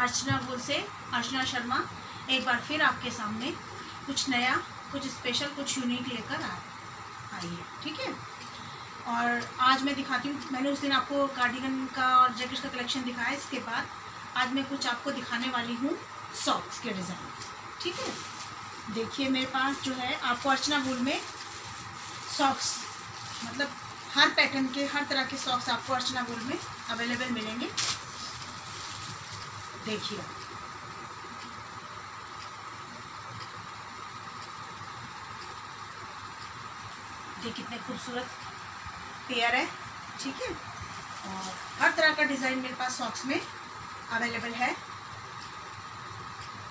अर्चना bull से, अर्चना शर्मा, एक बार फिर आपके सामने कुछ नया, कुछ स्पेशल कुछ यूनिक लेकर आ आई है, ठीक है? और आज मैं दिखाती हूँ, मैंने उस दिन आपको कार्डिगन का और जैकेट का कलेक्शन दिखाया, इसके बाद आज मैं कुछ आपको दिखाने वाली हूँ सॉक्स के डिज़ाइन ठीक है? देखिए मेरे पास जो है, आपको अर्चना बुल में सॉक्स मतलब हर पैटर्न के, हर तरह के सॉक्स आपको अर्चना बुल में अवेलेबल मिलेंगे। देखिए। ये कितने खूबसूरत पेयर है, ठीक है? और हर तरह का डिज़ाइन मेरे पास सॉक्स में अवेलेबल है।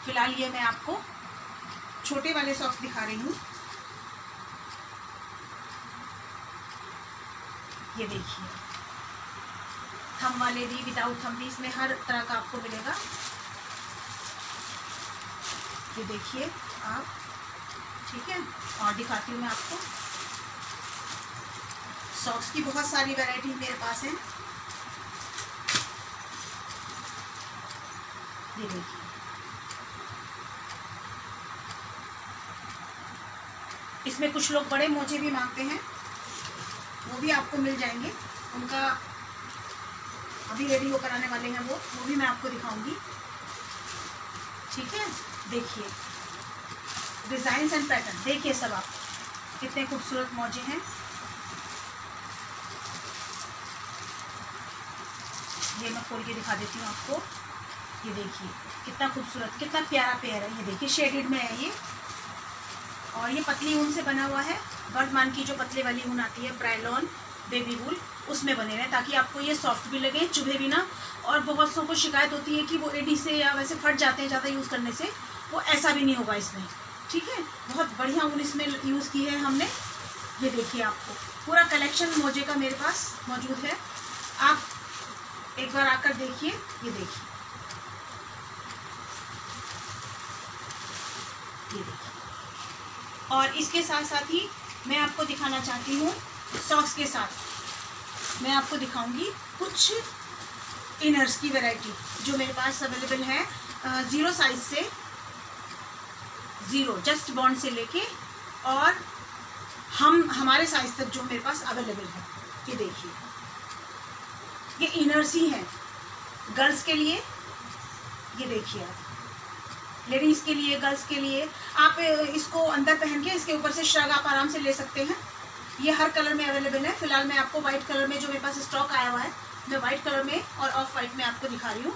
फ़िलहाल ये मैं आपको छोटे वाले सॉक्स दिखा रही हूँ। ये देखिए। थम वाले भी विदाउट थम भी इसमें हर तरह का आपको मिलेगा। ये देखिए आप, ठीक है? और दिखाती हूँ मैं आपको। सॉक्स की बहुत सारी वैरायटी मेरे पास है। ये देखिए। इसमें कुछ लोग बड़े मोजे भी मांगते हैं। वो भी आपको मिल जाएँगे। उनका अभी रेडी होकर आने वाले हैं वो। वो भी मैं आपको दिखाऊँगी। ठीक है? देखिए। डिज़ाइंस एंड पैटर्न देखिए सब आप। कितने खूबसूरत मौजे हैं। ये मैं खोल के दिखा देती हूँ आपको। ये देखिए। कितना खूबसूरत, कितना प्यारा पेयर है। ये देखिए शेडेड में है ये। और ये पतली ऊन से बना हुआ है। वर्धमान की जो पतले वाली ऊन आती है ब्रायलॉन बेबी वूल उसमें बने हुए ताकि आपको ये सॉफ्ट भी लगे, चुभे भी ना। और बहुत सौ को शिकायत होती है कि वो एडी से या वैसे फट जाते हैं ज़्यादा यूज़ करने से। वो ऐसा भी नहीं होगा इसमें। ठीक है? बहुत बढ़िया ऊन इसमें यूज़ की है हमने। ये देखिए आपको। पूरा कलेक्शन मोजे का मेरे पास मौजूद है। आप एक बार आकर देखिए। ये देखिए। ये देखिए। और इसके साथ साथ ही मैं आपको दिखाना चाहती हूँ सॉक्स के साथ। मैं आपको दिखाऊँगी कुछ इनर्स की वैरायटी जो मेरे पास अवेलेबल है। ज़ीरो साइज़ से ज़ीरो जस्ट बॉन्ड से लेके और हम, हमारे साइज़ तक जो मेरे पास अवेलेबल है। ये देखिए। ये इनर्स ही हैं। गर्ल्स के लिए, ये देखिए आप। लेडीज़ के लिए गर्ल्स के लिए। आप इसको अंदर पहन के इसके ऊपर से श्रग आप आराम से ले सकते हैं। ये हर कलर में अवेलेबल है। फ़िलहाल मैं आपको व्हाइट कलर में जो मेरे पास स्टॉक आया हुआ है, मैं व्हाइट कलर में और ऑफ़ वाइट में आपको दिखा रही हूँ।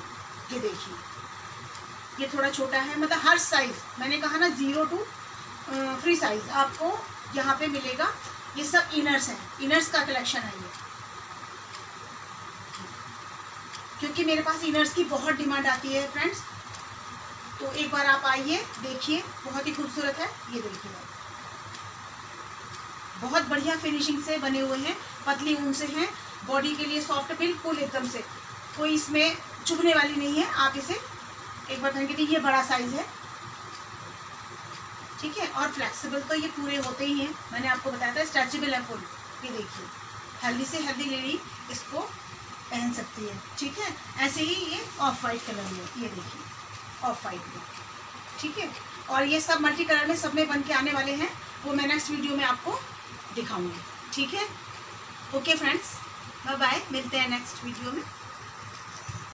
ये देखिए। ये थोड़ा छोटा है मतलब हर साइज़ मैंने कहा ना ज़ीरो टू फ्री साइज़ आपको यहाँ पे मिलेगा। ये सब इनर्स हैं। इनर्स का कलेक्शन है ये। क्योंकि मेरे पास इनर्स की बहुत डिमांड आती है फ्रेंड्स तो एक बार आप आइए, देखिए। बहुत ही खूबसूरत है। ये देखिए। बहुत बढ़िया फिनिशिंग से बने हुए हैं, पतली ऊन से हैं बॉडी के लिए सॉफ्ट बिल्कुल एकदम से। कोई इसमें चुभने वाली नहीं है, आप इसे एक बार पहन के ये बड़ा साइज़ है। ठीक है, और फ्लेक्सिबल तो ये पूरे होते ही हैं, मैंने आपको बताया था स्ट्रेचेबल है फुल ये देखिए, हेल्दी से हेल्दी लेडी इसको पहन सकती है। ठीक है, ऐसे ही ये ऑफ़ वाइट कलर में, ये देखिए ऑफ़ वाइट में। ठीक है, और ये सब मल्टी कलर में सब में बन के आने वाले हैं, वो मैं नेक्स्ट वीडियो में आपको दिखाऊँगी। ठीक है? ओके फ्रेंड्स बाय बाय मिलते हैं नेक्स्ट वीडियो में.